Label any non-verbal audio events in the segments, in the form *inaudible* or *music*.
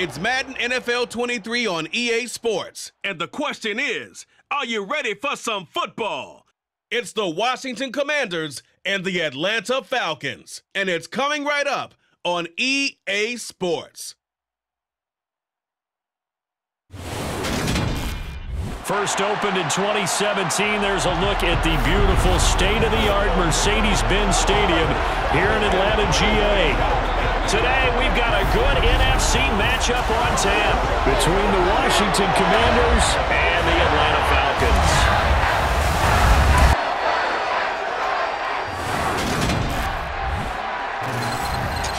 It's Madden NFL 23 on EA Sports. And the question is are you ready for some football? It's the Washington Commanders and the Atlanta Falcons. And it's coming right up on EA Sports. First opened in 2017, there's a look at the beautiful state-of-the-art Mercedes-Benz Stadium here in Atlanta, GA. Today, we've got a good NFC matchup on tap between the Washington Commanders and the Atlanta Falcons.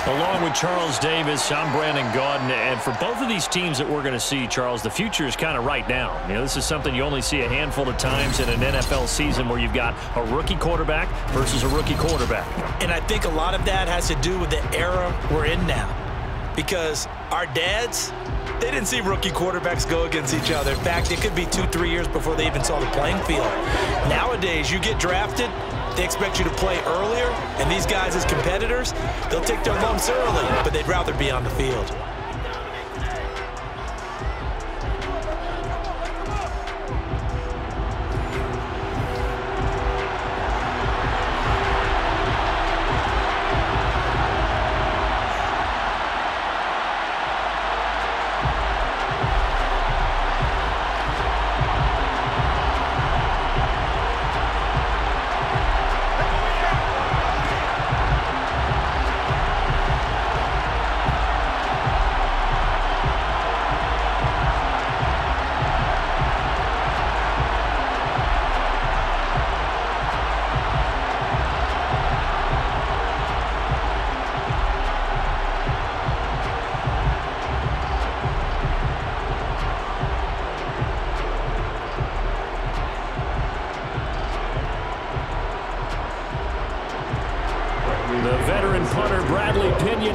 Along with Charles Davis, I'm Brandon Gaudin, and for both of these teams that we're going to see, Charles, the future is kind of right now. You know, this is something you only see a handful of times in an NFL season where you've got a rookie quarterback versus a rookie quarterback. And I think a lot of that has to do with the era we're in now. Because our dads, they didn't see rookie quarterbacks go against each other. In fact, it could be two, three years before they even saw the playing field. Nowadays, you get drafted, they expect you to play earlier, and these guys as competitors, they'll take their lumps early, but they'd rather be on the field.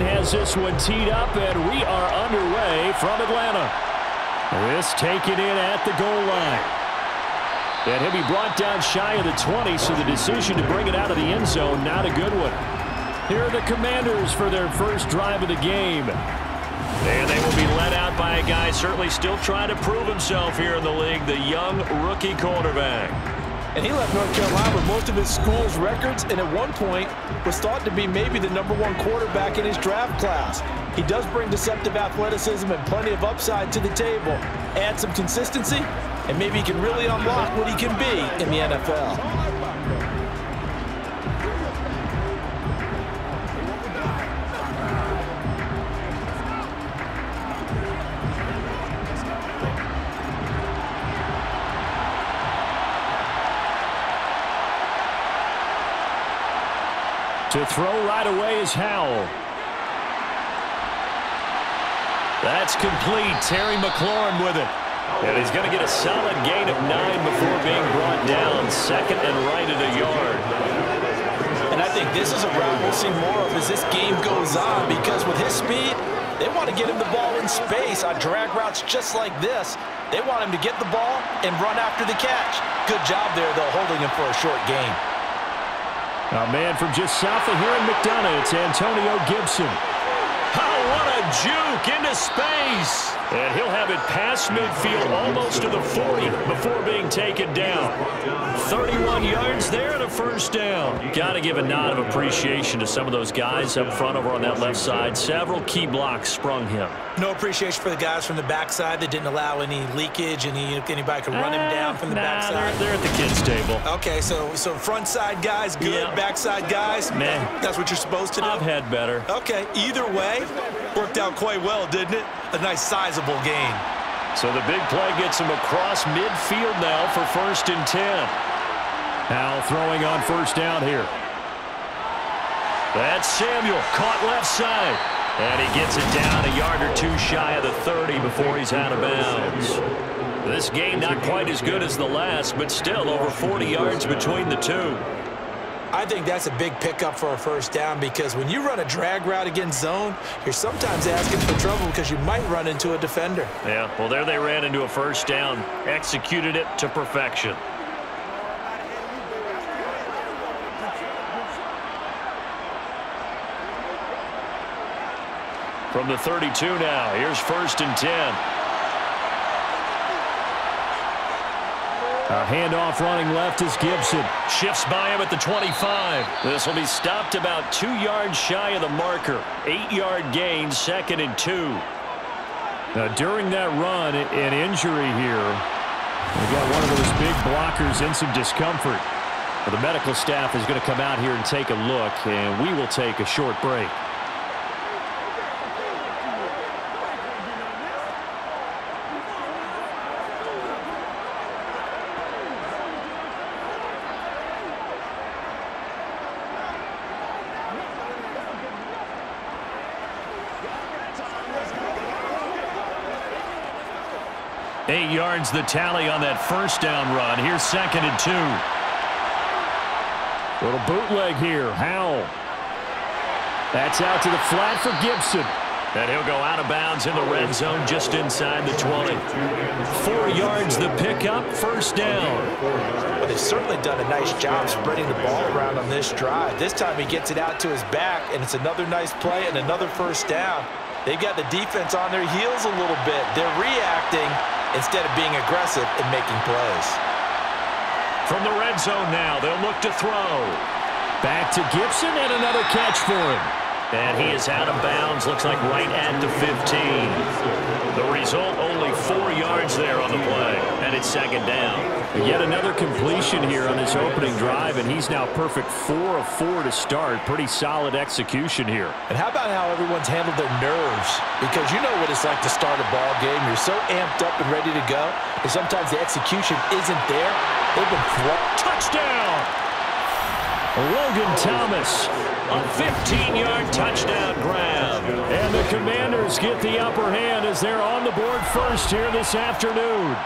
This one teed up, and we are underway from Atlanta. This taken in at the goal line. And he'll be brought down shy of the 20, so the decision to bring it out of the end zone, not a good one. Here are the Commanders for their first drive of the game. And they will be led out by a guy certainly still trying to prove himself here in the league, the young rookie quarterback. And he left North Carolina with most of his school's records, and at one point was thought to be maybe the number one quarterback in his draft class. He does bring deceptive athleticism and plenty of upside to the table. Add some consistency, and maybe he can really unlock what he can be in the NFL. That's complete. Terry McLaurin with it. And he's going to get a solid gain of nine before being brought down. Second and right at a yard. And I think this is a route we'll see more of as this game goes on because with his speed, they want to get him the ball in space on drag routes just like this. They want him to get the ball and run after the catch. Good job there, though, holding him for a short game. A man from just south of here in McDonough, it's Antonio Gibson. What a juke into space. And he'll have it past midfield almost to the 40 before being taken down. 31 yards there and a first down. Got to give a nod of appreciation to some of those guys up front over on that left side. Several key blocks sprung him. No appreciation for the guys from the backside that didn't allow any leakage, any anybody could run him down from the nah, backside. They're, they're, at the kids' table. Okay, so so front side guys good, yeah. backside guys, man, that's what you're supposed to do. I've had better. Okay, either way, worked out quite well, didn't it? A nice sizable gain. So the big play gets him across midfield now for first and 10. Now throwing on first down here. That's Samuel, caught left side. And he gets it down a yard or two shy of the 30 before he's out of bounds. This game not quite as good as the last, but still over 40 yards between the two. I think that's a big pickup for a first down because when you run a drag route against zone, you're sometimes asking for trouble because you might run into a defender. Yeah, well, there they ran into a first down, executed it to perfection. From the 32 now, here's first and 10. A handoff running left is Gibson. Shifts by him at the 25. This will be stopped about two yards shy of the marker. Eight-yard gain, second and two. Now, during that run, an injury here. We got one of those big blockers in some discomfort. The medical staff is going to come out here and take a look, and we will take a short break. Eight yards the tally on that first down run. Here's second and two. Little bootleg here. Howell. That's out to the flat for Gibson. And he'll go out of bounds in the red zone just inside the 20. Four yards the pickup, first down. Well, they've certainly done a nice job spreading the ball around on this drive. This time he gets it out to his back, and it's another nice play and another first down. They've got the defense on their heels a little bit. They're reacting instead of being aggressive and making plays. From the red zone now, they'll look to throw. Back to Gibson and another catch for him. And he is out of bounds, looks like right at the 15. The result, yards there on the play, and it's second down. Yet another completion here on this opening drive, and he's now perfect four of four to start. Pretty solid execution here. And how about how everyone's handled their nerves? Because you know what it's like to start a ball game. You're so amped up and ready to go, and sometimes the execution isn't there. They've been Touchdown! Logan Thomas, a 15-yard touchdown grab. And the Commanders get the upper hand as they're on the board first here this afternoon.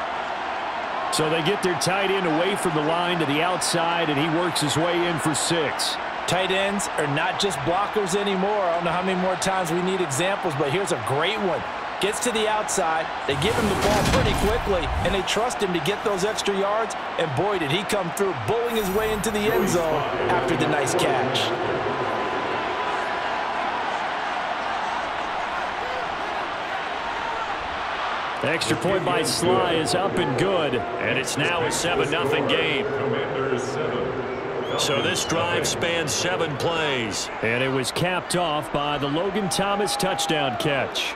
So they get their tight end away from the line to the outside, and he works his way in for six. Tight ends are not just blockers anymore. I don't know how many more times we need examples, but here's a great one. Gets to the outside, they give him the ball pretty quickly, and they trust him to get those extra yards, and boy, did he come through, bowling his way into the end zone after the nice catch. Extra point by Slye is up and good, and it's now a 7-0 game. So this drive spans seven plays. And it was capped off by the Logan Thomas touchdown catch.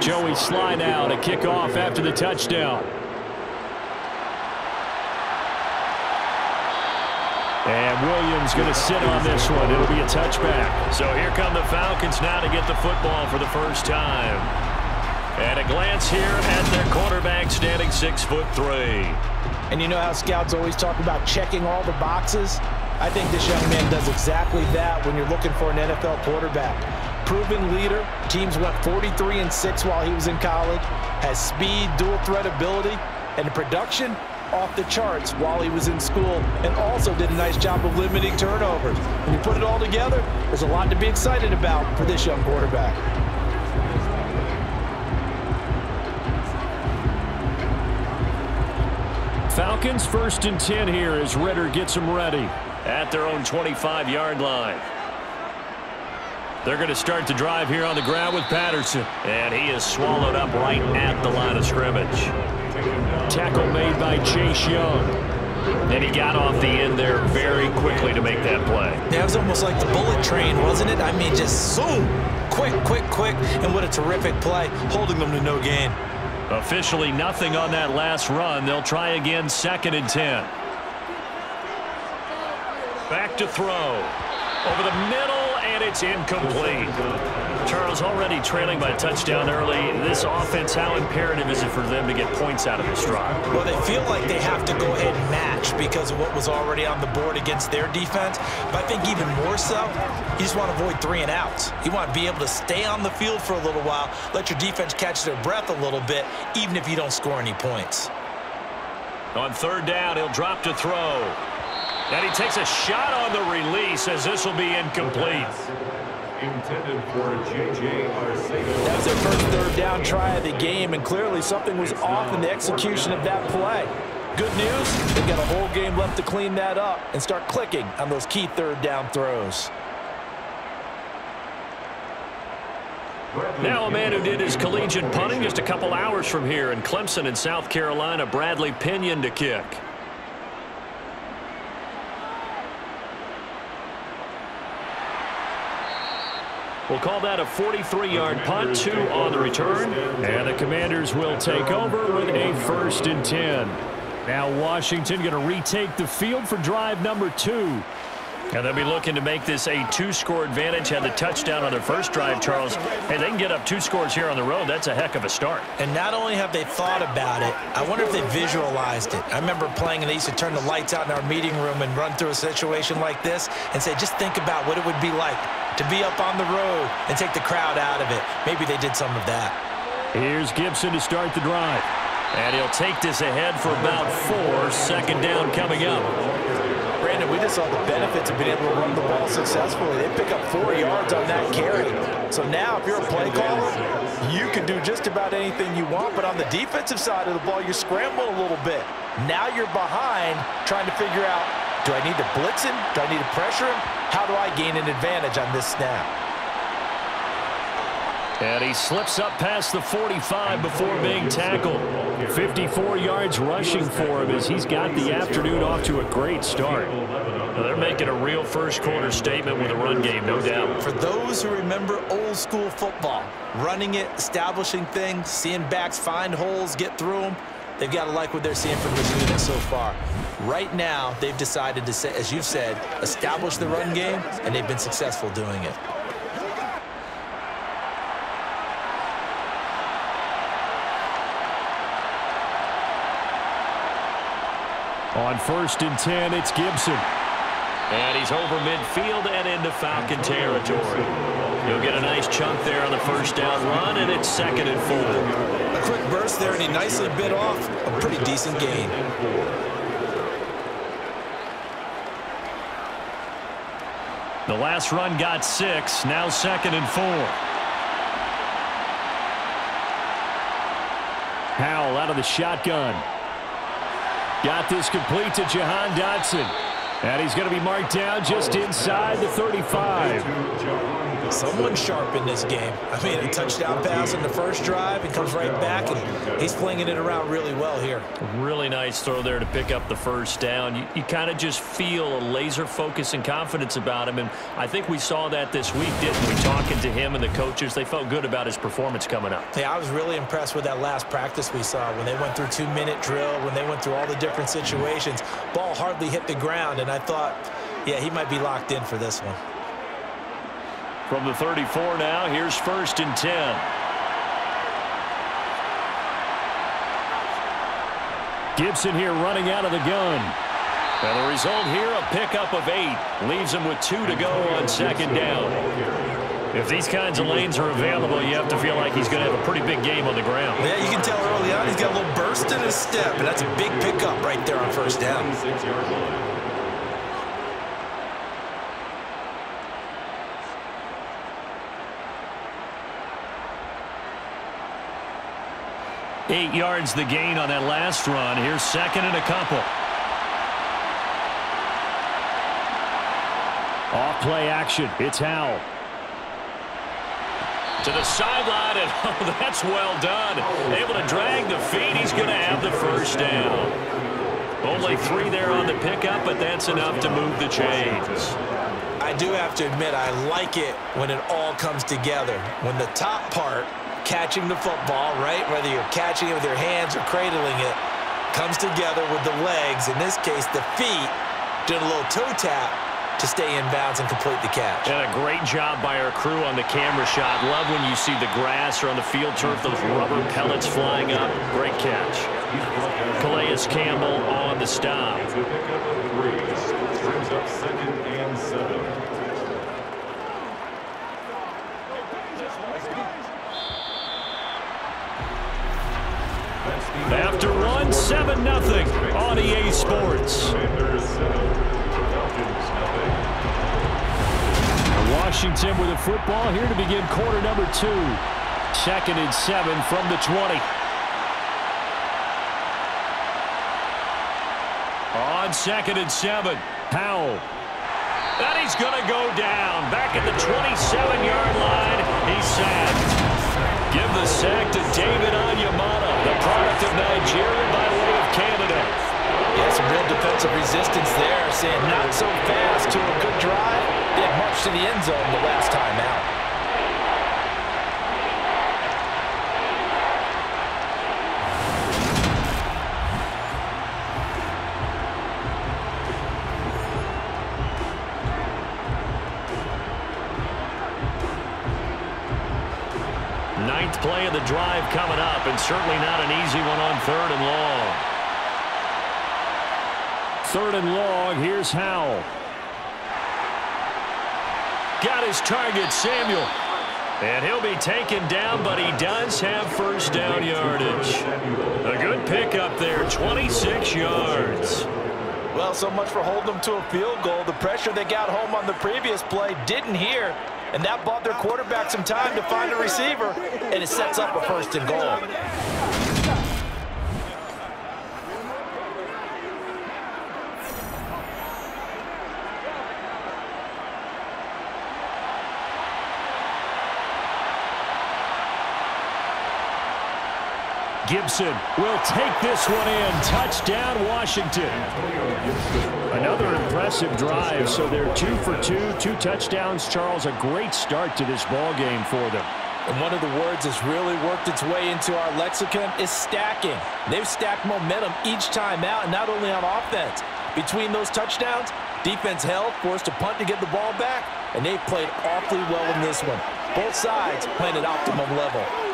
Joey Slye now to kick off after the touchdown. And Williams going to sit on this one. It'll be a touchback. So here come the Falcons now to get the football for the first time. And a glance here at their quarterback standing six foot three. And you know how scouts always talk about checking all the boxes? I think this young man does exactly that when you're looking for an NFL quarterback proven leader. Teams went 43 and 6 while he was in college. Has speed, dual threat ability, and production off the charts while he was in school and also did a nice job of limiting turnovers. When you put it all together, there's a lot to be excited about for this young quarterback. Falcons first and 10 here as Ridder gets them ready at their own 25-yard line. They're going to start the drive here on the ground with Patterson. And he is swallowed up right at the line of scrimmage. Tackle made by Chase Young. And he got off the end there very quickly to make that play. That was almost like the bullet train, wasn't it? I mean, just zoom. Quick, quick, quick. And what a terrific play, holding them to no gain. Officially nothing on that last run. They'll try again second and 10. Back to throw. Over the middle and it's incomplete. Charles already trailing by a touchdown early. This offense, how imperative is it for them to get points out of this drive? Well, they feel like they have to go ahead and match because of what was already on the board against their defense. But I think even more so, you just want to avoid three and outs. You want to be able to stay on the field for a little while, let your defense catch their breath a little bit, even if you don't score any points. On third down, he'll drop to throw. And he takes a shot on the release as this will be incomplete. Intended for J.J. Arcega. That was their first third down try of the game, and clearly something was off in the execution of that play. Good news, they've got a whole game left to clean that up and start clicking on those key third down throws. Now a man who did his collegiate punting just a couple hours from here in Clemson in South Carolina, Bradley Pinion to kick. We'll call that a 43-yard punt, two on the return. And the Commanders will take over with a first and 10. Now Washington going to retake the field for drive number two. And they'll be looking to make this a two-score advantage. Had the touchdown on their first drive, Charles. Hey, they can get up two scores here on the road. That's a heck of a start. And not only have they thought about it, I wonder if they visualized it. I remember playing and they used to turn the lights out in our meeting room and run through a situation like this and say, just think about what it would be like to be up on the road and take the crowd out of it. Maybe they did some of that. Here's Gibson to start the drive. And he'll take this ahead for about four. Second down coming up. Brandon, we just saw the benefits of being able to run the ball successfully. They pick up four yards on that carry. So now if you're a play caller, you can do just about anything you want. But on the defensive side of the ball, you're scrambling a little bit. Now you're behind trying to figure out, do I need to blitz him? Do I need to pressure him? How do I gain an advantage on this snap? And he slips up past the 45 before being tackled. 54 yards rushing for him as he's got the afternoon off to a great start. Now they're making a real first quarter statement with a run game, no doubt. For those who remember old school football, running it, establishing things, seeing backs find holes, get through them, they've got to like what they're seeing from unit so far. Right now, they've decided to, say, as you've said, establish the run game, and they've been successful doing it. On first and 10, it's Gibson. And he's over midfield and into Falcon territory. He'll get a nice chunk there on the first down run, and it's second and four. A quick burst there, and he nicely bit off a pretty decent gain. The last run got six, now second and four. Howell out of the shotgun. Got this complete to Jahan Dotson. And he's going to be marked down just inside the 35. Someone sharp in this game. I mean, a touchdown pass in the first drive and comes right back, and he's flinging it around really well here. Really nice throw there to pick up the first down. You, you kind of just feel a laser focus and confidence about him, and I think we saw that this week, didn't we? Talking to him and the coaches, they felt good about his performance coming up. Yeah, I was really impressed with that last practice we saw when they went through two-minute drill, when they went through all the different situations. Ball hardly hit the ground, and I thought, yeah, he might be locked in for this one. From the 34 now, here's first and 10. Gibson here running out of the gun. And the result here, a pickup of eight. Leaves him with two to go on second down. If these kinds of lanes are available, you have to feel like he's going to have a pretty big game on the ground. Yeah, you can tell early on he's got a little burst in his step, and that's a big pickup right there on first down. Eight yards the gain on that last run. Here's second and a couple. Off play action. It's Howell. To the sideline, and *laughs* oh, that's well done. Able to drag the feet. He's going to have the first down. Only three there on the pickup, but that's enough to move the chains. I do have to admit, I like it when it all comes together. When the top part catching the football, right? Whether you're catching it with your hands or cradling it, comes together with the legs, in this case, the feet, doing a little toe tap, to stay in bounds and complete the catch. And a great job by our crew on the camera shot. Love when you see the grass or on the field turf, those rubber pellets flying up. Great catch. Calais Campbell on the stop. After one, 7 nothing on EA Sports. Washington with a football here to begin quarter number two. Second and seven from the 20. On second and seven, Howell. And he's going to go down. Back at the 27-yard line. He's sacked. Give the sack to David Onyemata, the product of Nigeria by way of Canada. Yeah, some real defensive resistance there, saying not so fast to a good drive. Did much to the end zone the last time out. Certainly not an easy one on third and long. Third and long, here's Howell. Got his target, Samuel. And he'll be taken down, but he does have first down yardage. A good pickup there, 26 yards. Well, so much for holding them to a field goal. The pressure they got home on the previous play didn't hear, and that bought their quarterback some time to find a receiver, and it sets up a first and goal. Gibson will take this one in. Touchdown, Washington. Another impressive drive. So they're two for two, two touchdowns. Charles, a great start to this ball game for them. And one of the words that's really worked its way into our lexicon is stacking. They've stacked momentum each time out, not only on offense. Between those touchdowns, defense held, forced a punt to get the ball back, and they've played awfully well in this one. Both sides playing at optimum level.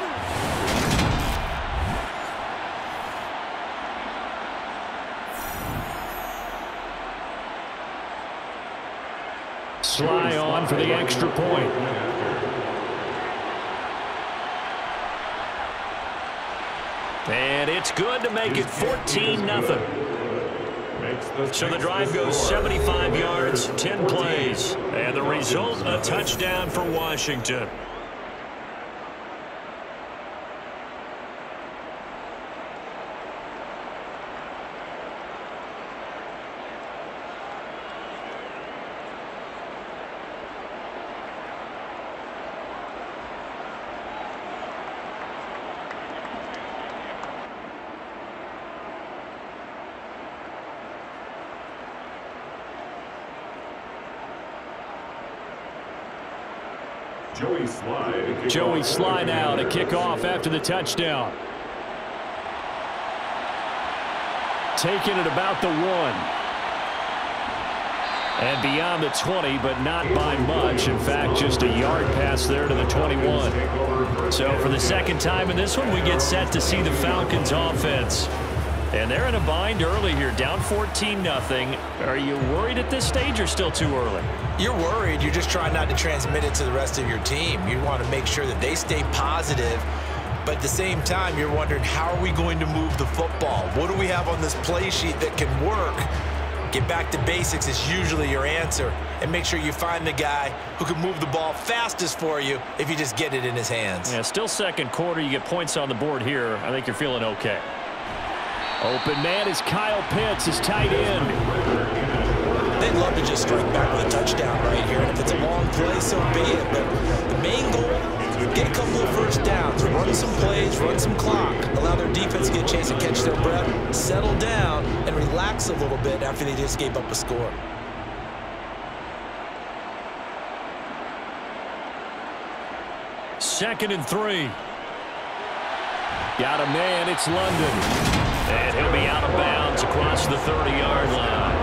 Slye on for the extra point. And it's good to make it 14 nothing. Makes the So the drive goes 75 yards, 10 plays. And the result, a touchdown for Washington. Joey. Slye now to kick off after the touchdown. Taking it about the one. And beyond the 20, but not by much. In fact, just a yard pass there to the 21. So for the second time in this one, we get set to see the Falcons offense. And they're in a bind early here, down 14 nothing. Are you worried at this stage or still too early? You're worried. You're just trying not to transmit it to the rest of your team. You want to make sure that they stay positive. But at the same time, you're wondering, how are we going to move the football? What do we have on this play sheet that can work? Get back to basics is usually your answer. And make sure you find the guy who can move the ball fastest for you if you just get it in his hands. Yeah, still second quarter. You get points on the board here. I think you're feeling okay. Open man is Kyle Pitts, his tight end. They'd love to just strike back with a touchdown right here. And if it's a long play, so be it. But the main goal, get a couple of first downs, run some plays, run some clock, allow their defense to get a chance to catch their breath, settle down, and relax a little bit after they just gave up a score. Second and three. Got a man, it's London. And he'll be out of bounds across the 30-yard line.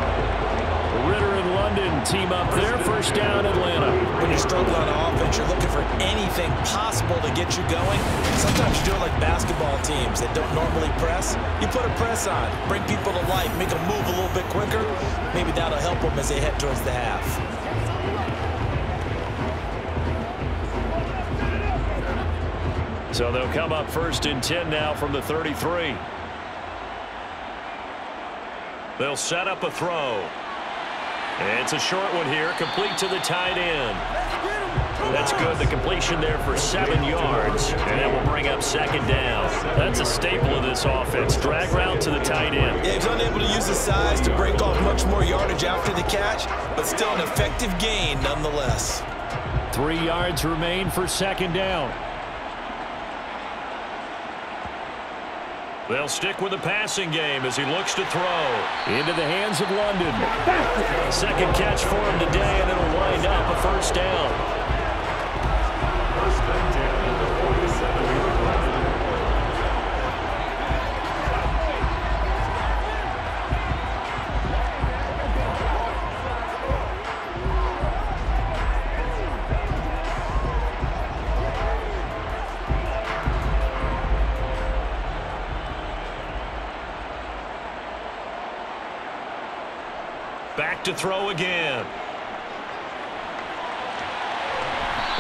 London team up there. First down, Atlanta. When you're struggling on offense, you're looking for anything possible to get you going. Sometimes you do it like basketball teams that don't normally press. You put a press on, bring people to life, make them move a little bit quicker. Maybe that'll help them as they head towards the half. So they'll come up first and 10 now from the 33. They'll set up a throw. It's a short one here, complete to the tight end. That's good. The completion there for seven yards, and that will bring up second down. That's a staple of this offense. Drag route to the tight end. Yeah, he's unable to use his size to break off much more yardage after the catch, but still an effective gain nonetheless. Three yards remain for second down. They'll stick with the passing game as he looks to throw. Into the hands of London. *laughs* Second catch for him today, and it'll wind up a first down. To throw again.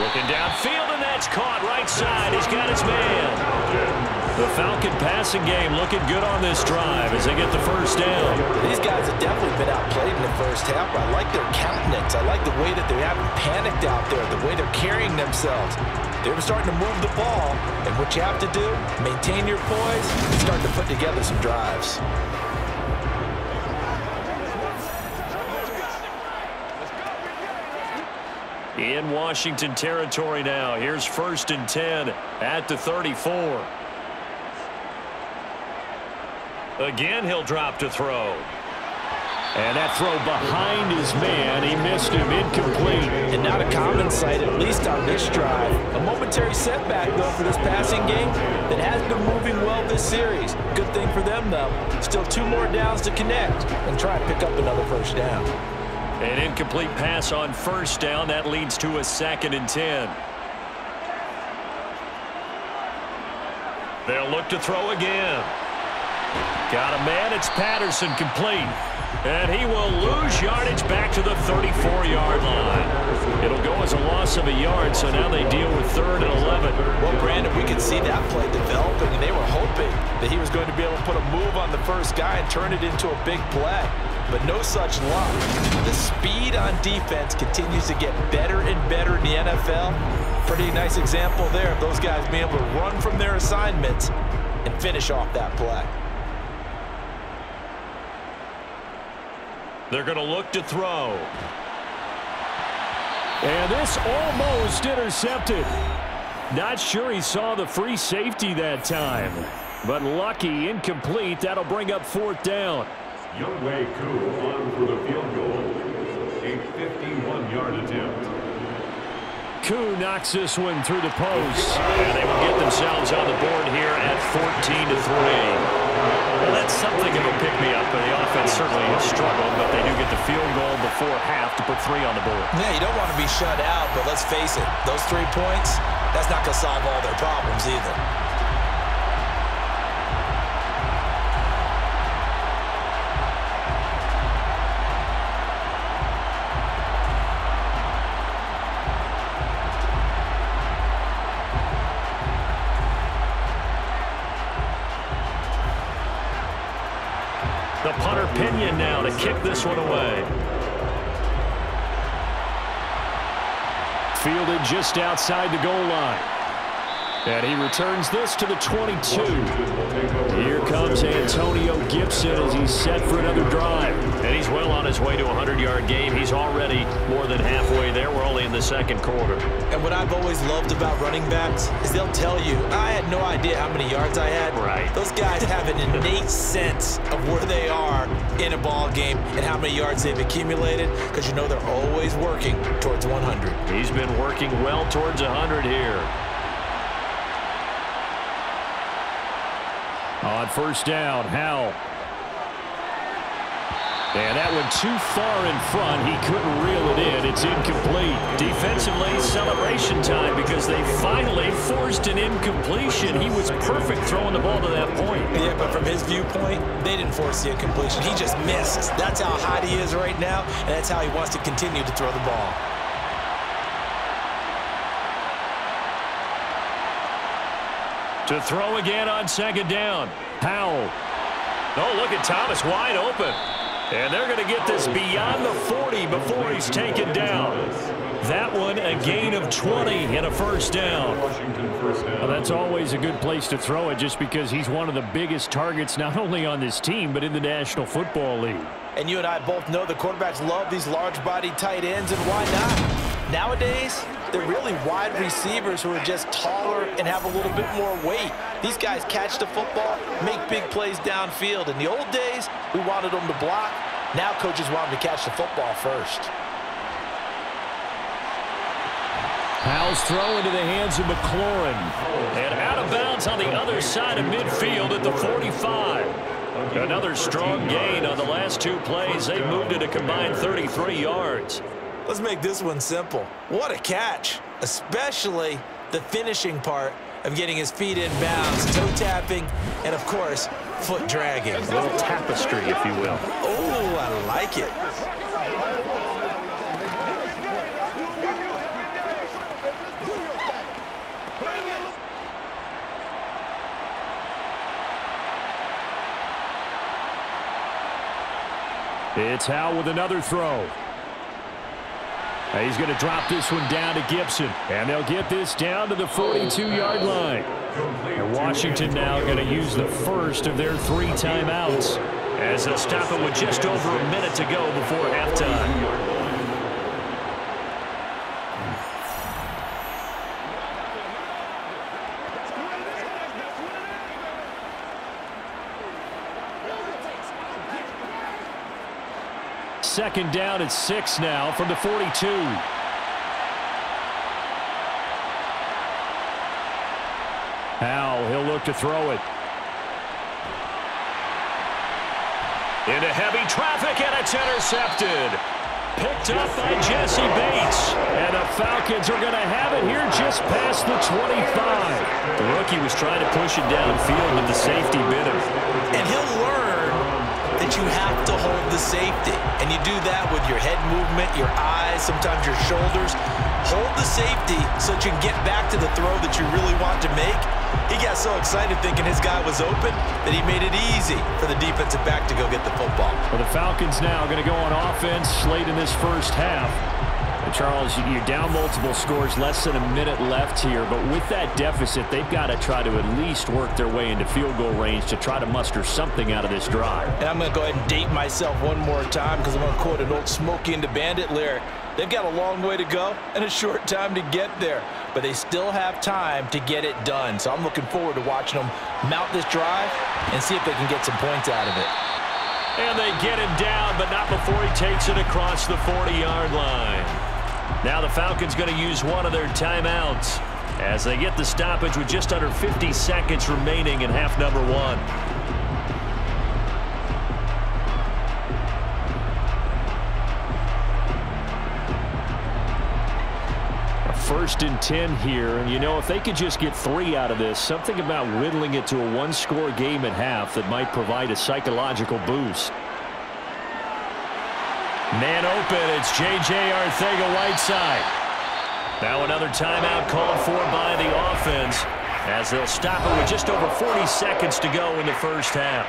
Looking downfield, and that's caught right side. He's got his man. The Falcon passing game looking good on this drive as they get the first down. These guys have definitely been outplayed in the first half, I like their countenance. I like the way that they haven't panicked out there, the way they're carrying themselves. They were starting to move the ball, and what you have to do, maintain your poise and start to put together some drives. Washington territory now. Here's first and 10 at the 34. Again, he'll drop to throw. And that throw behind his man. He missed him incomplete. And not a common sight, at least on this drive. A momentary setback, though, for this passing game that has been moving well this series. Good thing for them, though. Still two more downs to connect and try and pick up another first down. An incomplete pass on first down. That leads to a second and 10. They'll look to throw again. Got a man. It's Patterson complete. And he will lose yardage back to the 34-yard line. It'll go as a loss of a yard, so now they deal with third and 11. Well, Brandon, we could see that play developing, and they were hoping that he was going to be able to put a move on the first guy and turn it into a big play. But no such luck. The speed on defense continues to get better and better in the NFL. Pretty nice example there of those guys being able to run from their assignments and finish off that play. They're going to look to throw. And this almost intercepted. Not sure he saw the free safety that time. But lucky, incomplete. That'll bring up fourth down. Younghoe Koo on for the field goal. A 51-yard attempt. Koo knocks this one through the post. And they will get themselves on the board here at 14 to 3. Well, that's something of a pick-me-up, but the offense certainly has struggled, but they do get the field goal before half to put three on the board. Yeah, you don't want to be shut out, but let's face it, those three points, that's not going to solve all their problems either. Kick this one away. Fielded just outside the goal line. And he returns this to the 22. Here comes Antonio Gibson as he's set for another drive. And he's well on his way to a 100-yard game. He's already more than halfway there. We're only in the second quarter. And what I've always loved about running backs is they'll tell you, I had no idea how many yards I had. Right. Those guys have an innate sense of where they are in a ball game and how many yards they've accumulated because you know they're always working towards 100. He's been working well towards 100 here. On first down, Howell. And that one too far in front. He couldn't reel it in. It's incomplete. Defensively, celebration time because they finally forced an incompletion. He was perfect throwing the ball to that point. Yeah, but from his viewpoint, they didn't force the incompletion. He just missed. That's how hot he is right now, and that's how he wants to continue to throw the ball. To throw again on second down. Howell. Oh, look at Thomas wide open. And they're going to get this beyond the 40 before he's taken down. That one a gain of 20 and a first down. Well, that's always a good place to throw it just because he's one of the biggest targets not only on this team but in the National Football League. And you and I both know the quarterbacks love these large-bodied tight ends, and why not? Nowadays, they're really wide receivers who are just taller and have a little bit more weight. These guys catch the football, make big plays downfield. In the old days, we wanted them to block. Now coaches want them to catch the football first. Howell's throw into the hands of McLaurin. And out of bounds on the other side of midfield at the 45. Another strong gain on the last two plays. They moved it a combined 33 yards. Let's make this one simple. What a catch, especially the finishing part of getting his feet in bounds, toe tapping, and of course, foot dragging. A little tapestry, if you will. Oh, I like it. It's Howell with another throw. He's going to drop this one down to Gibson. And they'll get this down to the 42-yard line. And Washington now going to use the first of their three timeouts as they'll stop it with just over a minute to go before halftime. Second down at six now from the 42. Howell, he'll look to throw it. Into heavy traffic, and it's intercepted. Picked up by Jessie Bates. And the Falcons are going to have it here just past the 25. The rookie was trying to push it downfield, but the safety bit him. And he'll learn you have to hold the safety. And you do that with your head movement, your eyes, sometimes your shoulders. Hold the safety so that you can get back to the throw that you really want to make. He got so excited thinking his guy was open that he made it easy for the defensive back to go get the football. Well, the Falcons now going to go on offense late in this first half. Charles, you're down multiple scores, less than a minute left here, but with that deficit, they've got to try to at least work their way into field goal range to try to muster something out of this drive. And I'm going to go ahead and date myself one more time because I'm going to quote an old Smokey and the Bandit lyric. They've got a long way to go and a short time to get there, but they still have time to get it done. So I'm looking forward to watching them mount this drive and see if they can get some points out of it. And they get him down, but not before he takes it across the 40-yard line. Now the Falcons going to use one of their timeouts as they get the stoppage with just under 50 seconds remaining in half number one. first and 10 here. And, you know, if they could just get three out of this, something about whittling it to a one-score game at half that might provide a psychological boost. Man open, it's J.J. Arcega-Whiteside. Now another timeout called for by the offense as they'll stop it with just over 40 seconds to go in the first half.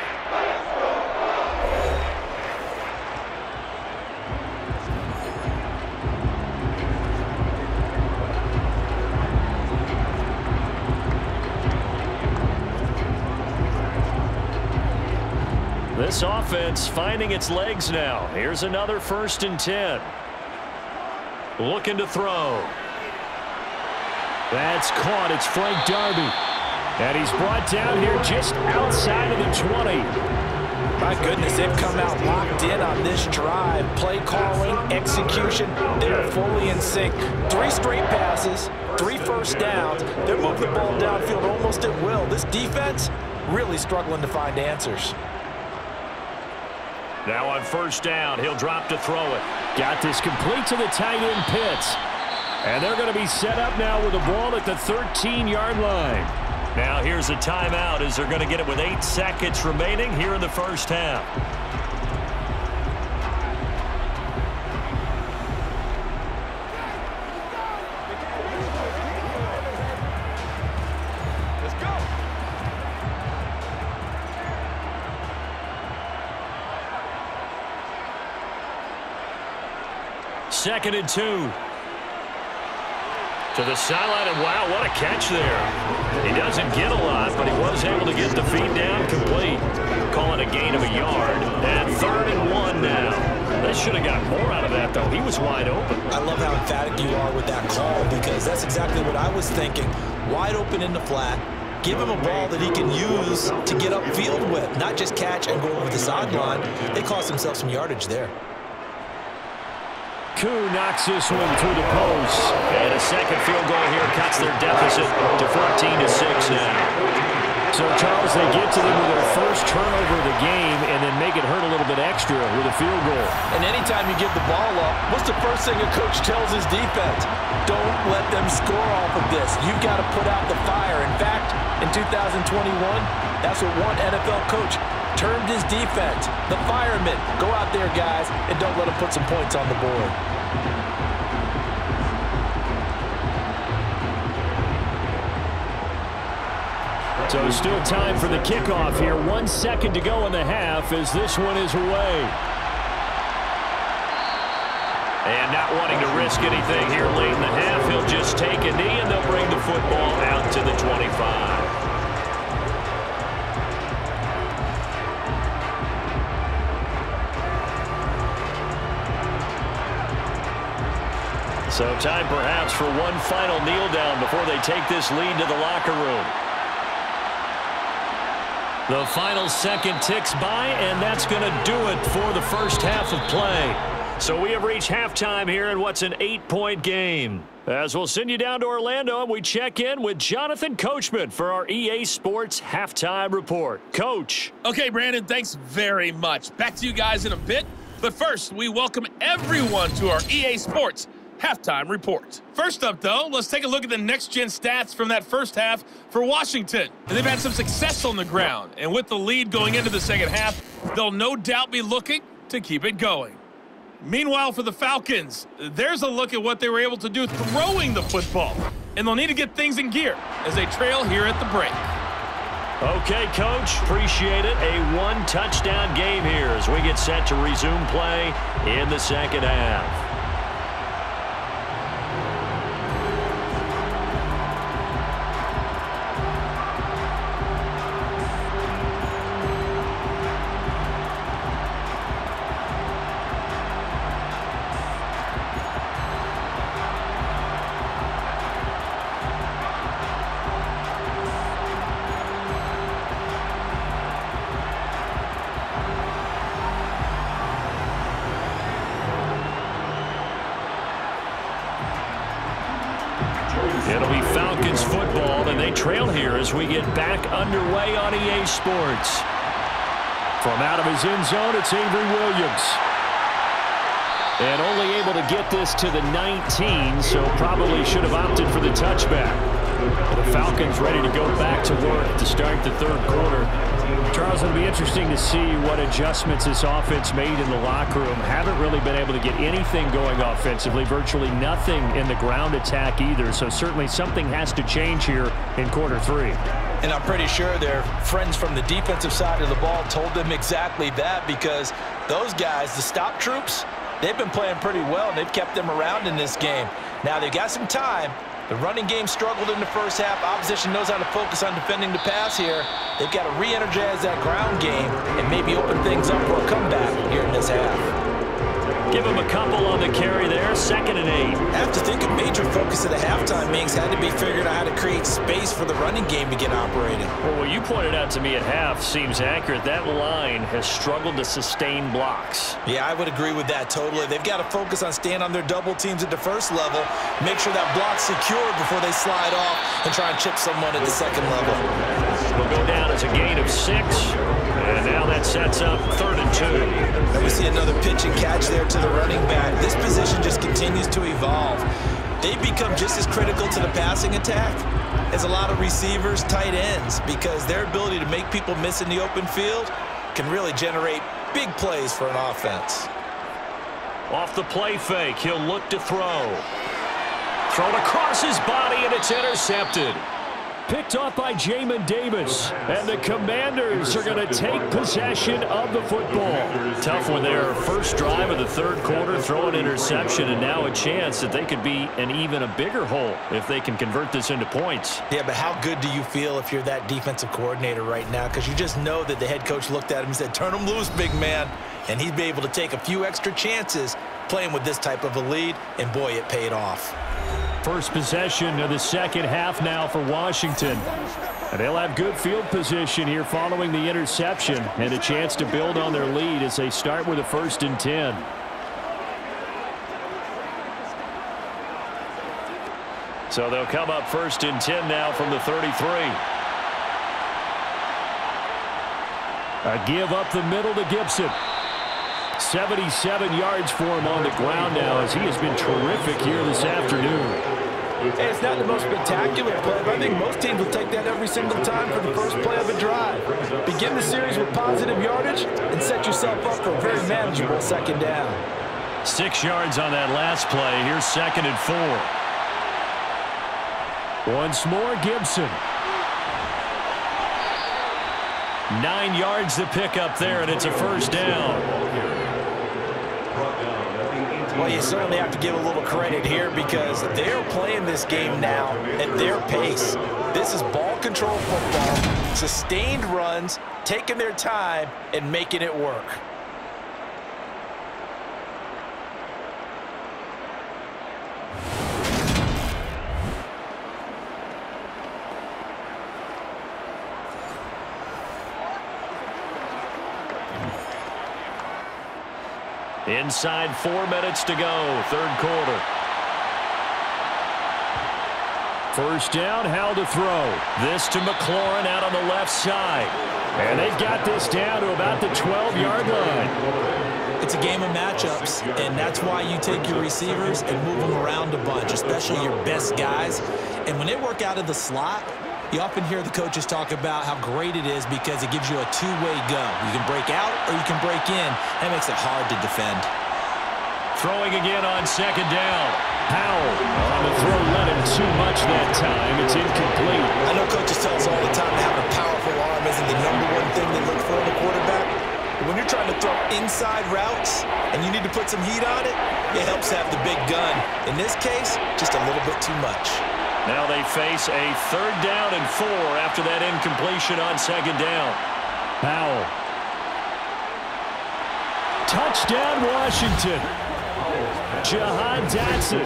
Offense finding its legs now. Here's another first and 10. Looking to throw. That's caught. It's Frank Darby. And he's brought down here just outside of the 20. My goodness, they've come out locked in on this drive. Play calling, execution, they're fully in sync. Three straight passes, three first downs. They're moving the ball downfield almost at will. This defense really struggling to find answers. Now on first down, he'll drop to throw it. Got this complete to the tight end Pitts. And they're going to be set up now with the ball at the 13-yard line. Now here's a timeout as they're going to get it with eight seconds remaining here in the first half. Second and two. To the sideline, and wow, what a catch there. He doesn't get a lot, but he was able to get the feet down complete. Call it a gain of a yard. And third and one now. They should have got more out of that, though. He was wide open. I love how emphatic you are with that call because that's exactly what I was thinking. Wide open in the flat. Give him a ball that he can use to get upfield with, not just catch and go over the sideline. They cost themselves some yardage there. Koo knocks this one through the post. And a second field goal here cuts their deficit to 14 to 6 now. So, Charles, they get to them with their first turnover of the game and then make it hurt a little bit extra with a field goal. And anytime you give the ball up, what's the first thing a coach tells his defense? Don't let them score off of this. You've got to put out the fire. In fact, in 2021, that's what one NFL coach termed his defense. The firemen. Go out there, guys, and don't let them put some points on the board. So still time for the kickoff here. One second to go in the half as this one is away. And not wanting to risk anything here late in the half, he'll just take a knee and they'll bring the football out to the 25. So time perhaps for one final kneel down before they take this lead to the locker room. The final second ticks by, and that's going to do it for the first half of play. So we have reached halftime here in what's an eight-point game. As we'll send you down to Orlando, and we check in with Jonathan Coachman for our EA Sports Halftime Report. Coach. Okay, Brandon, thanks very much. Back to you guys in a bit. But first, we welcome everyone to our EA Sports halftime report. First up, though, let's take a look at the next-gen stats from that first half for Washington. And they've had some success on the ground, and with the lead going into the second half, they'll no doubt be looking to keep it going. Meanwhile, for the Falcons, there's a look at what they were able to do throwing the football, and they'll need to get things in gear as they trail here at the break. Okay, Coach, appreciate it. A one-touchdown game here as we get set to resume play in the second half. From out of his end zone, it's Avery Williams. And only able to get this to the 19, so probably should have opted for the touchback. The Falcons ready to go back to work to start the third quarter. Charles, it'll be interesting to see what adjustments this offense made in the locker room. Haven't really been able to get anything going offensively, virtually nothing in the ground attack either. So certainly something has to change here in quarter three. And I'm pretty sure their friends from the defensive side of the ball told them exactly that because those guys, the stop troops, they've been playing pretty well and they've kept them around in this game. Now they've got some time, the running game struggled in the first half. Opposition knows how to focus on defending the pass here. They've got to re-energize that ground game and maybe open things up for a comeback here in this half. Give him a couple on the carry there. Second and eight. I have to think a major focus of the halftime means had to be figuring out how to create space for the running game to get operating. Well, what you pointed out to me at half seems accurate. That line has struggled to sustain blocks. Yeah, I would agree with that totally. They've got to focus on staying on their double teams at the first level, make sure that block's secure before they slide off and try and chip someone at the second level. It'll go down as a gain of six. And now that sets up third and two. And we see another pitch and catch there to the running back. This position just continues to evolve. They become just as critical to the passing attack as a lot of receivers, tight ends, because their ability to make people miss in the open field can really generate big plays for an offense. Off the play fake, he'll look to throw. Thrown across his body, and it's intercepted. Picked off by Jamin Davis. And the Commanders are going to take possession of the football. Tough when their first drive of the third quarter, throw an interception, and now a chance that they could be an even a bigger hole if they can convert this into points. Yeah, but how good do you feel if you're that defensive coordinator right now? Because you just know that the head coach looked at him and said, turn him loose, big man. And he'd be able to take a few extra chances playing with this type of a lead, and boy, it paid off. First possession of the second half now for Washington. And they'll have good field position here following the interception and a chance to build on their lead as they start with a first and 10. So they'll come up first and 10 now from the 33. A give up the middle to Gibson. 77 yards for him on the ground now as he has been terrific here this afternoon. Hey, it's not the most spectacular play, but I think most teams will take that every single time for the first play of a drive. Begin the series with positive yardage and set yourself up for a very manageable second down. Six yards on that last play. Here's second and four. Once more, Gibson. Nine yards to pick up there, and it's a first down. Well, you certainly have to give a little credit here because they're playing this game now at their pace. This is ball control football, sustained runs, taking their time, and making it work. Inside four minutes to go, third quarter. First down, how to throw. This to McLaurin out on the left side. And they've got this down to about the 12-yard line. It's a game of matchups, and that's why you take your receivers and move them around a bunch, especially your best guys. And when they work out of the slot, you often hear the coaches talk about how great it is because it gives you a two-way go. You can break out or you can break in. That makes it hard to defend. Throwing again on second down. Howell on the throw let him too much that time. It's incomplete. I know coaches tell us all the time having a powerful arm isn't the number one thing they look for in a quarterback. But when you're trying to throw inside routes and you need to put some heat on it, it helps have the big gun. In this case, just a little bit too much. Now they face a third down and four after that incompletion on second down. Howell. Touchdown, Washington. Jahan Dotson.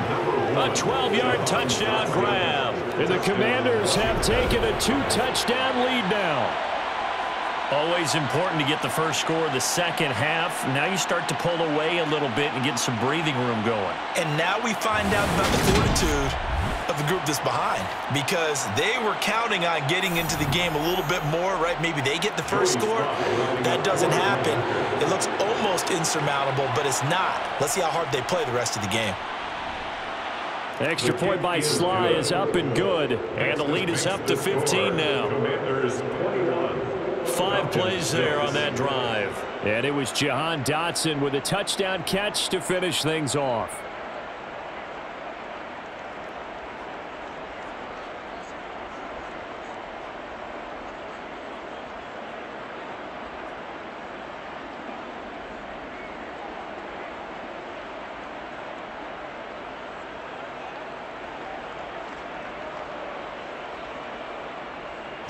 A 12-yard touchdown grab. And the Commanders have taken a two-touchdown lead now. Always important to get the first score of the second half. Now you start to pull away a little bit and get some breathing room going. And now we find out about the fortitude of the group that's behind because they were counting on getting into the game a little bit more, right? Maybe they get the first score. That doesn't happen. It looks almost insurmountable, but it's not. Let's see how hard they play the rest of the game. Extra point by Slye is up and good, and the lead is up to 15 now. Five plays there on that drive. And it was Jahan Dotson with a touchdown catch to finish things off.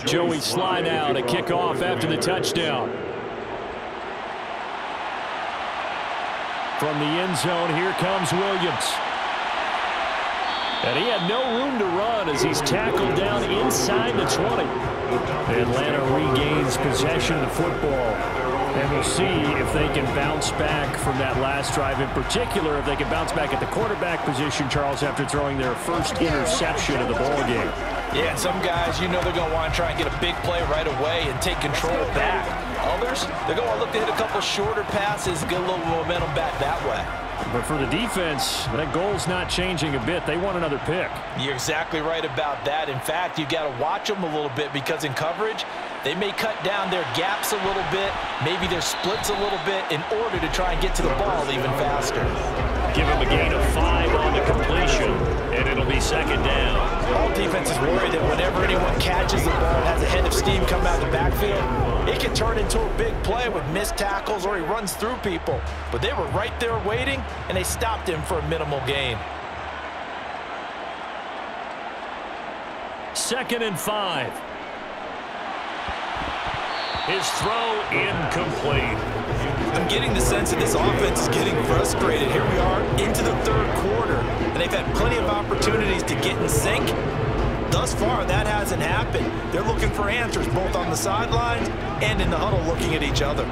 Joey Slye now to kick off after the touchdown. From the end zone, here comes Williams. And he had no room to run as he's tackled down inside the 20. Atlanta regains possession of the football. And we'll see if they can bounce back from that last drive. In particular, if they can bounce back at the quarterback position, Charles, after throwing their first interception of the ball game. Yeah, some guys, you know they're going to want to try and get a big play right away and take control back. Others, they're going to look to hit a couple shorter passes, get a little momentum back that way. But for the defense, that goal's not changing a bit. They want another pick. You're exactly right about that. In fact, you've got to watch them a little bit because in coverage, they may cut down their gaps a little bit, maybe their splits a little bit in order to try and get to the ball even faster. Give him a gain of five on the completion, and it'll be second down. All defenses worry that whenever anyone catches the ball and has a head of steam come out of the backfield, it can turn into a big play with missed tackles or he runs through people. But they were right there waiting, and they stopped him for a minimal gain. Second and five. His throw incomplete. I'm getting the sense that this offense is getting frustrated. Here we are into the third quarter, and they've had plenty of opportunities to get in sync. Thus far, that hasn't happened. They're looking for answers both on the sidelines and in the huddle looking at each other.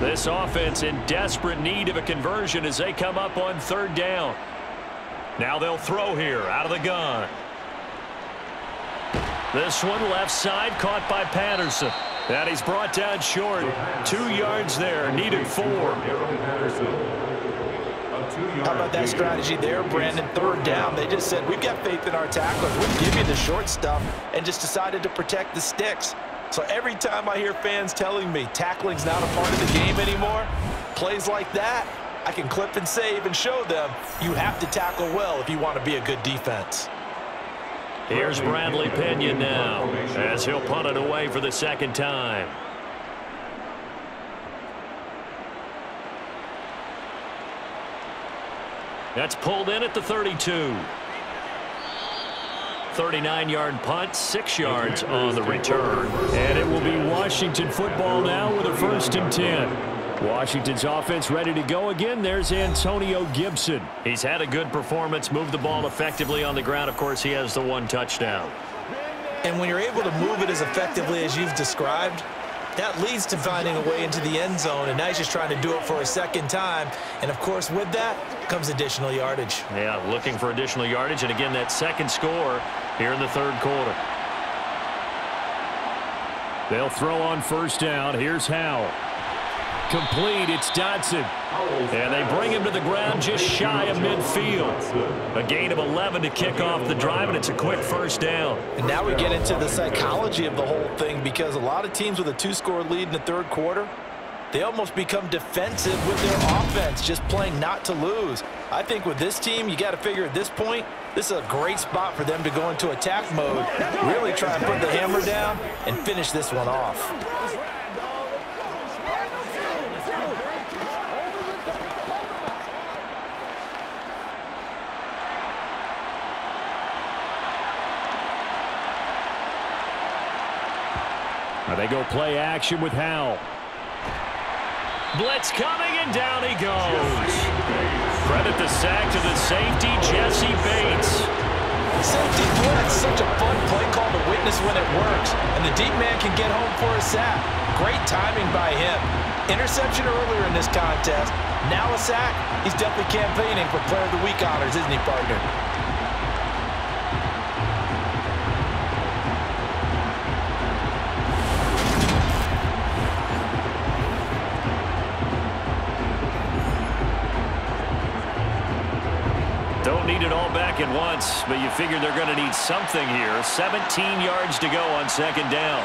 This offense in desperate need of a conversion as they come up on third down. Now they'll throw here out of the gun. This one left side caught by Patterson. And he's brought down short. Two yards there. Needed four. How about that strategy there, Brandon? Third down. They just said, we've got faith in our tacklers. We'll give you the short stuff and just decided to protect the sticks. So every time I hear fans telling me tackling's not a part of the game anymore, plays like that, I can clip and save and show them you have to tackle well if you want to be a good defense. Here's Bradley Pinion now as he'll punt it away for the second time. That's pulled in at the 32. 39-yard punt, six yards on the return. And it will be Washington football now with a first and 10. Washington's offense ready to go again. There's Antonio Gibson. He's had a good performance, moved the ball effectively on the ground. Of course, he has the one touchdown. And when you're able to move it as effectively as you've described, that leads to finding a way into the end zone, and now he's just trying to do it for a second time. And, of course, with that comes additional yardage. Yeah, looking for additional yardage, and again, that second score here in the third quarter. They'll throw on first down. Here's Howell. Complete. It's Dotson. And they bring him to the ground just shy of midfield. A gain of 11 to kick off the drive, and it's a quick first down. And now we get into the psychology of the whole thing because a lot of teams with a two-score lead in the third quarter, they almost become defensive with their offense, just playing not to lose. I think with this team, you got to figure at this point, this is a great spot for them to go into attack mode, really try and put the hammer down and finish this one off. Now they go play action with Howell. Blitz coming, and down he goes. Credit the sack to the safety, Jessie Bates. Safety blitz, such a fun play call to witness when it works. And the deep man can get home for a sack. Great timing by him. Interception earlier in this contest. Now a sack. He's definitely campaigning for Player of the Week honors, isn't he, partner? At once, but you figure they're going to need something here. 17 yards to go on second down.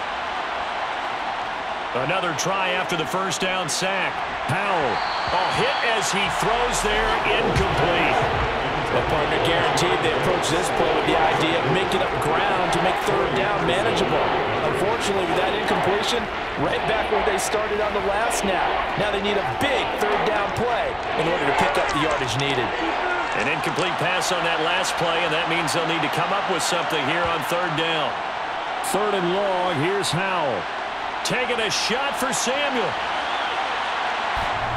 Another try after the first down sack. Howell, a hit as he throws there, incomplete. Well, partner, guaranteed they approach this play with the idea of making up ground to make third down manageable. Unfortunately, with that incompletion, right back where they started on the last snap. Now they need a big third down play in order to pick up the yardage needed. An incomplete pass on that last play, and that means they'll need to come up with something here on third down. Third and long, here's Howell. Taking a shot for Samuel.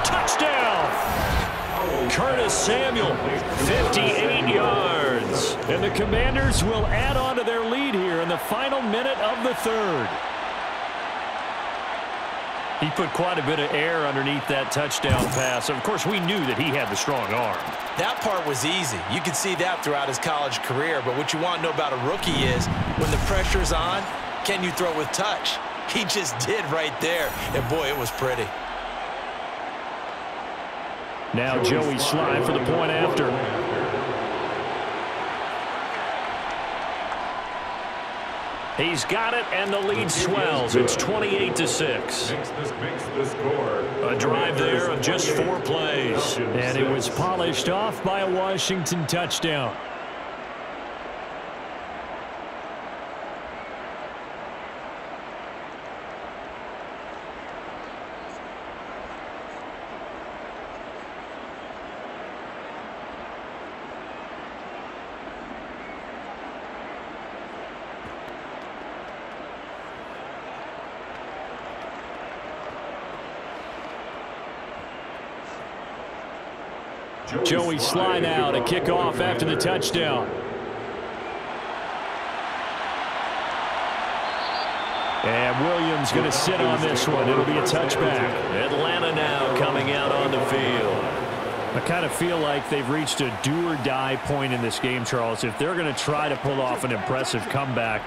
Touchdown! Curtis Samuel, 58 yards. And the Commanders will add on to their lead here in the final minute of the third. He put quite a bit of air underneath that touchdown pass. Of course, we knew that he had the strong arm. That part was easy. You could see that throughout his college career. But what you want to know about a rookie is when the pressure's on, can you throw with touch? *laughs* He just did right there. And, boy, it was pretty. Now Joey Slye for the point after. He's got it, and the lead swells. It's 28 to 6. A drive there of just four plays. And it was polished off by a Washington touchdown. Joey Slye now to kick off after the touchdown. And Williams going to sit on this one. It'll be a touchback. Atlanta now coming out on the field. I kind of feel like they've reached a do-or-die point in this game, Charles. If they're going to try to pull off an impressive comeback,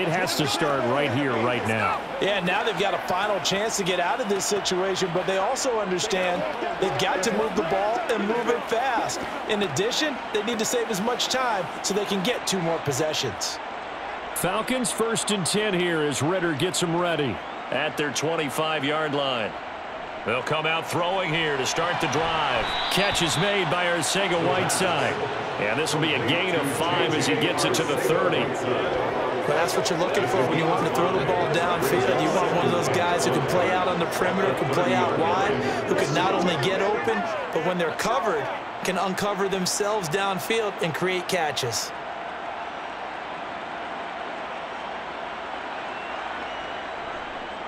it has to start right here, right now. Yeah, now they've got a final chance to get out of this situation, but they also understand they've got to move the ball and move it fast. In addition, they need to save as much time so they can get two more possessions. Falcons first and 10 here as Ridder gets them ready at their 25-yard line. They'll come out throwing here to start the drive. Catch is made by Arcega-Whiteside. And this will be a gain of five as he gets it to the 30. But that's what you're looking for when you want to throw the ball downfield. You want one of those guys who can play out on the perimeter, can play out wide, who can not only get open, but when they're covered, can uncover themselves downfield and create catches.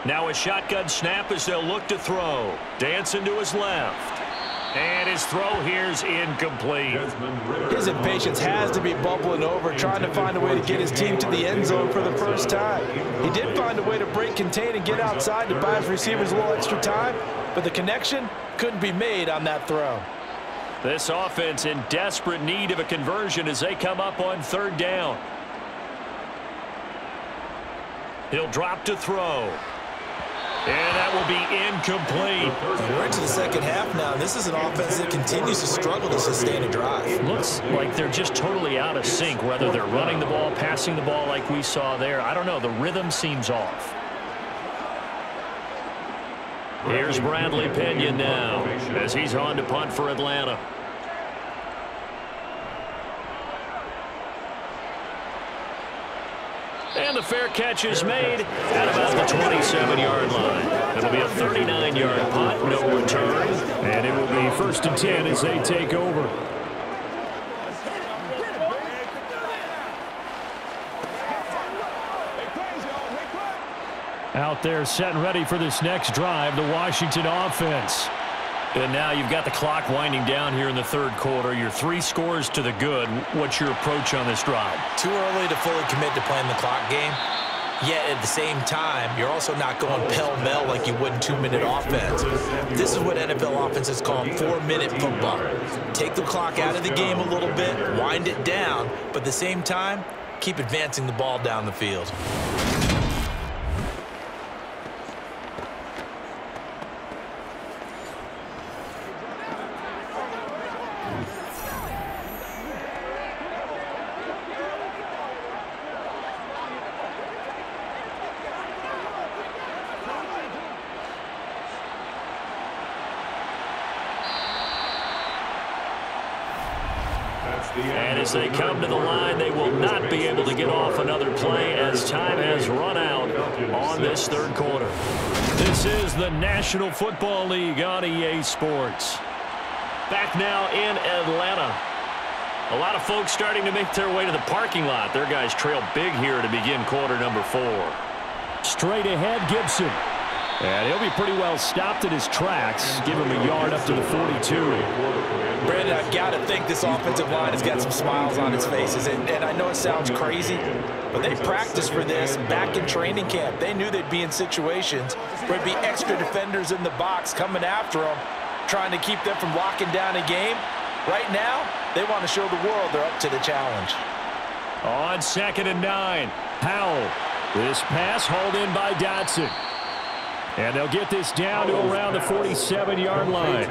Now a shotgun snap as they'll look to throw. Dancing to his left. And his throw here's incomplete. His impatience has to be bubbling over, trying to find a way to get his team to the end zone for the first time. He did find a way to break contain and get outside to buy his receivers a little extra time, but the connection couldn't be made on that throw. This offense in desperate need of a conversion as they come up on third down. He'll drop to throw. And that will be incomplete. we're into the second half now. This is an offense that continues to struggle to sustain a drive. Looks like they're just totally out of sync, whether they're running the ball, passing the ball like we saw there. I don't know. The rhythm seems off. Here's Bradley Pinion now as he's on to punt for Atlanta. And the fair catch is made at about the 27-yard line. It'll be a 39-yard punt, no return. And it will be first and 10 as they take over. Out there setting ready for this next drive, the Washington offense. And now you've got the clock winding down here in the third quarter. Your three scores to the good. What's your approach on this drive? Too early to fully commit to playing the clock game. Yet at the same time, you're also not going pell-mell like you would in two-minute offense. This is what NFL offenses call four-minute football. Take the clock out of the game a little bit, wind it down, but at the same time, keep advancing the ball down the field. And as they come to the line, they will not be able to get off another play as time has run out on this third quarter. This is the National Football League on EA Sports. Back now in Atlanta. A lot of folks starting to make their way to the parking lot. Their guys trail big here to begin quarter number four. Straight ahead, Gibson. And he'll be pretty well stopped in his tracks. Give him a yard up to the 42. Brandon, I've got to think this offensive line has got some smiles on its faces. And, and I know it sounds crazy, but they practiced for this back in training camp. They knew they'd be in situations where there'd be extra defenders in the box coming after them, trying to keep them from locking down a game. Right now, they want to show the world they're up to the challenge. On second and nine, Howell. This pass hauled in by Dotson. And they'll get this down to around the 47-yard line.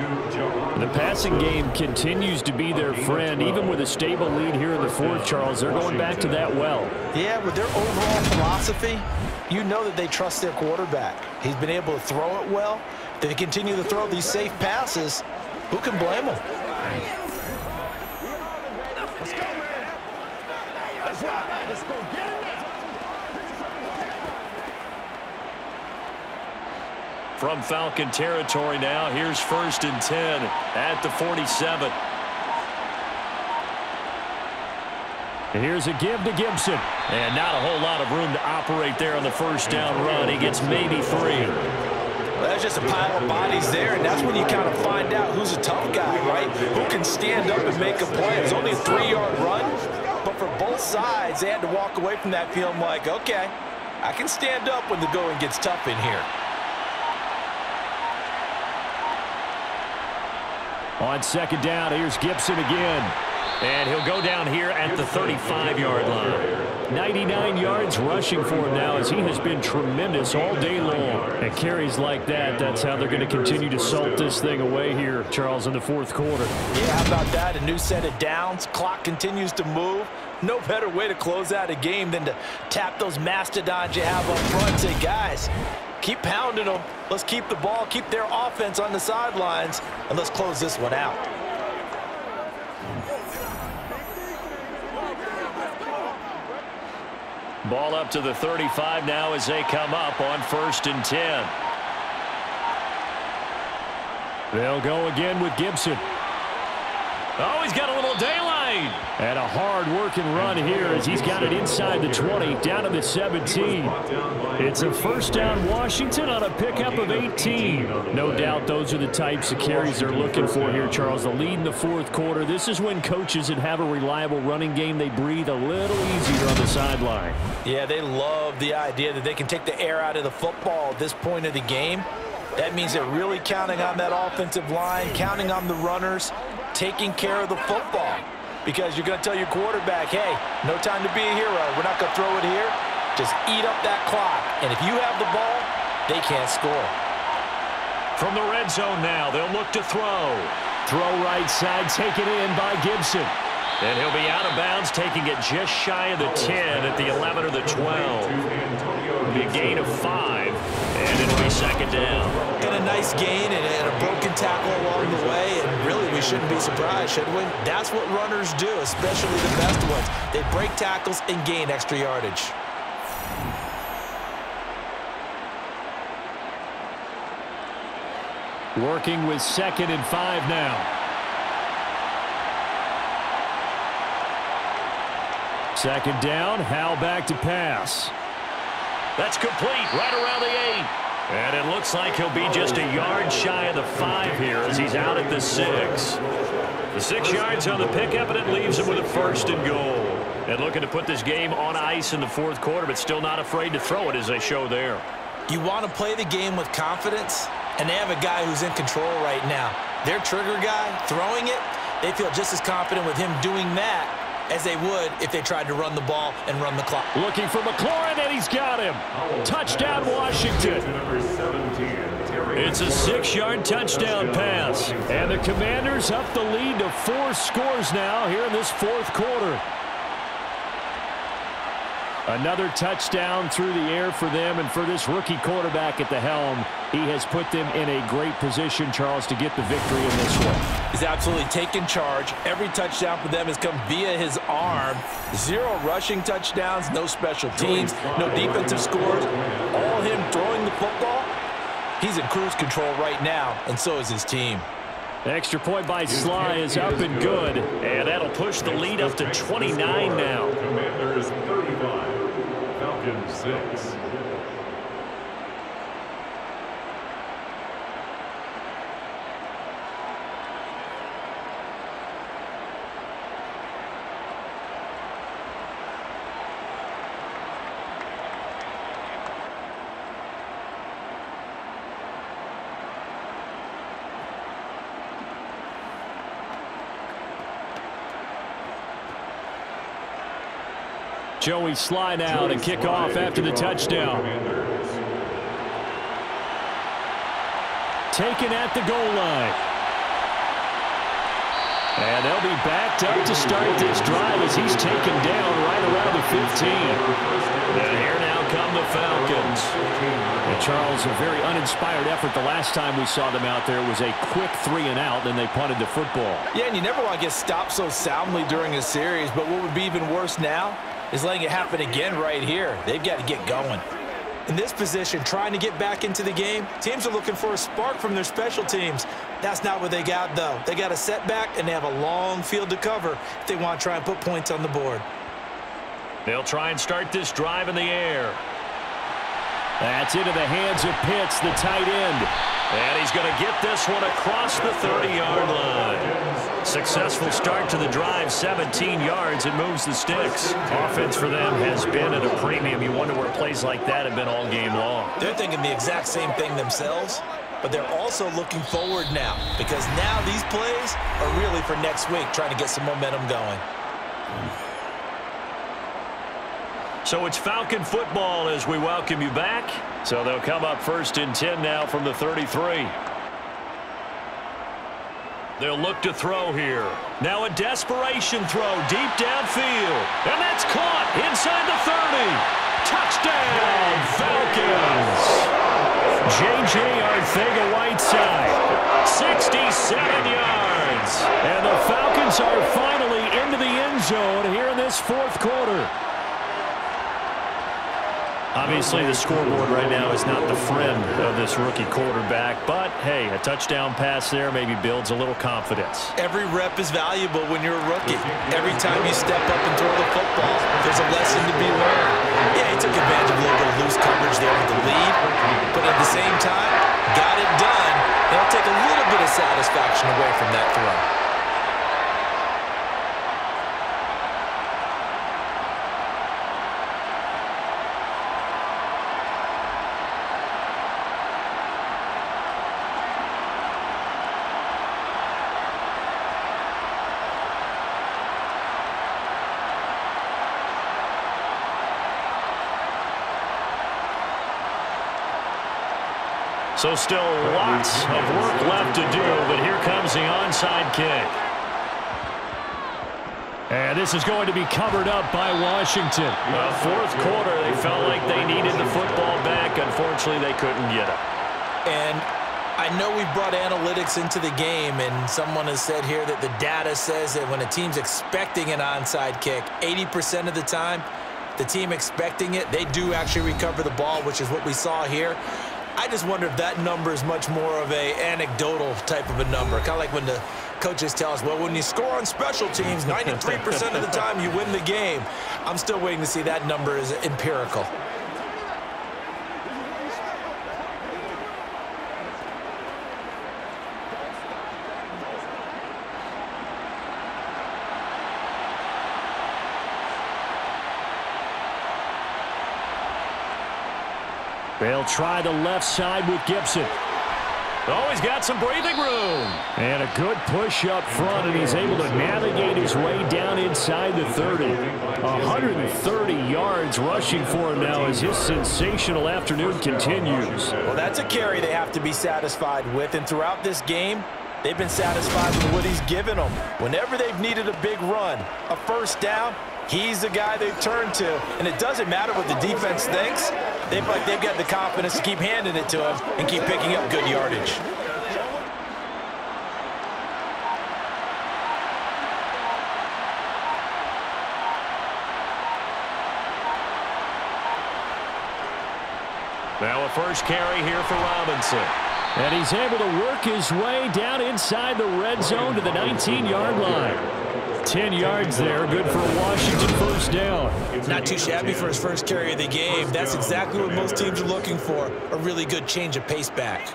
The passing game continues to be their friend. Even with a stable lead here in the fourth, Charles, they're going back to that well. Yeah, with their overall philosophy, you know that they trust their quarterback. He's been able to throw it well. They continue to throw these safe passes, who can blame them? From Falcon territory now, here's first and 10 at the 47. Here's a give to Gibson. And not a whole lot of room to operate there on the first down run. He gets maybe three. Well, that's just a pile of bodies there, and that's when you kind of find out who's a tough guy, right? Who can stand up and make a play. It's only a three-yard run, but for both sides, they had to walk away from that feeling like, okay, I can stand up when the going gets tough in here. On second down, here's Gibson again. And he'll go down here at the 35-yard line. 99 yards rushing for him now as he has been tremendous all day long. And carries like that, that's how they're going to continue to salt this thing away here, Charles, in the fourth quarter. Yeah, how about that? A new set of downs. Clock continues to move. No better way to close out a game than to tap those mastodons you have up front say, guys, keep pounding them. Let's keep the ball, keep their offense on the sidelines, and let's close this one out. Ball up to the 35 now as they come up on first and 10. They'll go again with Gibson. Oh, he's got a little daylight. And a hard-working run here as he's got it inside the 20, down to the 17. It's a first down Washington on a pickup of 18. No doubt those are the types of carries they're looking for here, Charles. The lead in the fourth quarter. This is when coaches that have a reliable running game, they breathe a little easier on the sideline. Yeah, they love the idea that they can take the air out of the football at this point of the game. That means they're really counting on that offensive line, counting on the runners, taking care of the football. Because you're going to tell your quarterback, hey, no time to be a hero. We're not going to throw it here. Just eat up that clock. And if you have the ball, they can't score. From the red zone now, they'll look to throw. Throw right side, taken in by Gibson. And he'll be out of bounds, taking it just shy of the 10 at the 11 or the 12. It'll be a gain of five, and it'll be second down. And a nice gain and a broken tackle along the way, and really we shouldn't be surprised, should we? That's what runners do, especially the best ones. They break tackles and gain extra yardage. Working with second and five now. Second down, Howell back to pass. That's complete, right around the eight. And it looks like he'll be just a yard shy of the five here as he's out at the six. The six yards on the pickup, and it leaves him with a first and goal. And looking to put this game on ice in the fourth quarter, but still not afraid to throw it as they show there. You want to play the game with confidence, and they have a guy who's in control right now. Their trigger guy, throwing it, they feel just as confident with him doing that as they would if they tried to run the ball and run the clock. Looking for McLaurin, and he's got him. Touchdown, Washington. It's a six-yard touchdown pass. And the Commanders up the lead to four scores now here in this fourth quarter. Another touchdown through the air for them, and for this rookie quarterback at the helm, he has put them in a great position, Charles, to get the victory in this one. He's absolutely taken charge. Every touchdown for them has come via his arm. Zero rushing touchdowns, no special teams, no defensive scores. All him throwing the football. He's in cruise control right now, and so is his team. Extra point by Slye is up and good, and that'll push the lead up to 29 now. Commanders 35, Falcons 6. Joey Slye now to kick off after the touchdown. Taken at the goal line. And they'll be backed up to start this drive as he's taken down right around the 15. And here now come the Falcons. And Charles, a very uninspired effort the last time we saw them out there was a quick three and out, then they punted the football. Yeah, and you never want to get stopped so soundly during a series, but what would be even worse now is letting it happen again right here. They've got to get going. In this position, trying to get back into the game, teams are looking for a spark from their special teams. That's not what they got, though. They got a setback, and they have a long field to cover if they want to try and put points on the board. They'll try and start this drive in the air. That's into the hands of Pitts, the tight end. And he's going to get this one across the 30-yard line. Successful start to the drive, 17 yards. It moves the sticks. Offense for them has been at a premium. You wonder where plays like that have been all game long. They're thinking the exact same thing themselves, but they're also looking forward now because now these plays are really for next week, trying to get some momentum going. So it's Falcon football as we welcome you back. So they'll come up first and 10 now from the 33. They'll look to throw here. Now a desperation throw deep downfield. And that's caught inside the 30. Touchdown, Falcons. J.J. Arcega-Whiteside, 67 yards. And the Falcons are finally into the end zone here in this fourth quarter. Obviously, the scoreboard right now is not the friend of this rookie quarterback, but hey, a touchdown pass there maybe builds a little confidence. Every rep is valuable when you're a rookie. Every time you step up and throw the football, there's a lesson to be learned. Yeah, he took advantage of a little bit of loose coverage there with the lead, but at the same time, got it done. They'll take a little bit of satisfaction away from that throw. So still lots of work left to do, but here comes the onside kick. And this is going to be covered up by Washington. The fourth quarter, they felt like they needed the football back. Unfortunately, they couldn't get it. And I know we brought analytics into the game, and someone has said here that the data says that when a team's expecting an onside kick, 80% of the time, the team expecting it, they do actually recover the ball, which is what we saw here. I just wonder if that number is much more of a anecdotal type of a number. Kind of like when the coaches tell us, well, when you score on special teams, 93% of the time you win the game. I'm still waiting to see that number is empirical. They'll try the left side with Gibson. Oh, he's got some breathing room. And a good push up front, and he's able to navigate his way down inside the 30. 130 yards rushing for him now as his sensational afternoon continues. Well, that's a carry they have to be satisfied with, and throughout this game, they've been satisfied with what he's given them. Whenever they've needed a big run, a first down, he's the guy they've turned to. And it doesn't matter what the defense thinks. They, like they've got the confidence to keep handing it to him and keep picking up good yardage. Now a first carry here for Robinson. And he's able to work his way down inside the red zone to the 19-yard line. 10 yards there, good for Washington first down. Not too shabby for his first carry of the game. That's exactly what most teams are looking for, a really good change of pace back.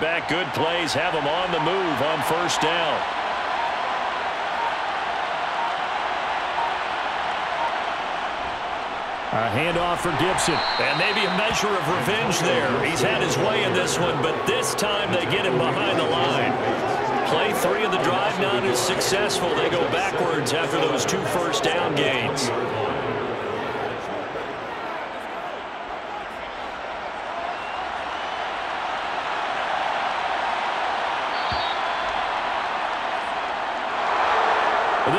back-to-back -back good plays have them on the move on first down. A handoff for Gibson. And maybe a measure of revenge there. He's had his way in this one, but this time they get him behind the line. Play three of the drive not as successful. They go backwards after those two first down gains.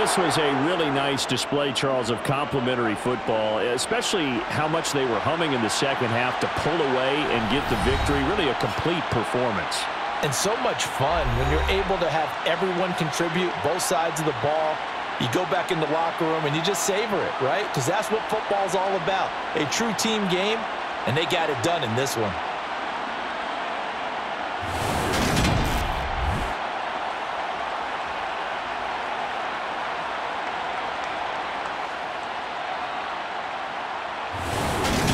This was a really nice display, Charles, of complementary football, especially how much they were humming in the second half to pull away and get the victory. Really a complete performance. And so much fun when you're able to have everyone contribute, both sides of the ball. You go back in the locker room and you just savor it, right? Because that's what football's all about. A true team game, and they got it done in this one.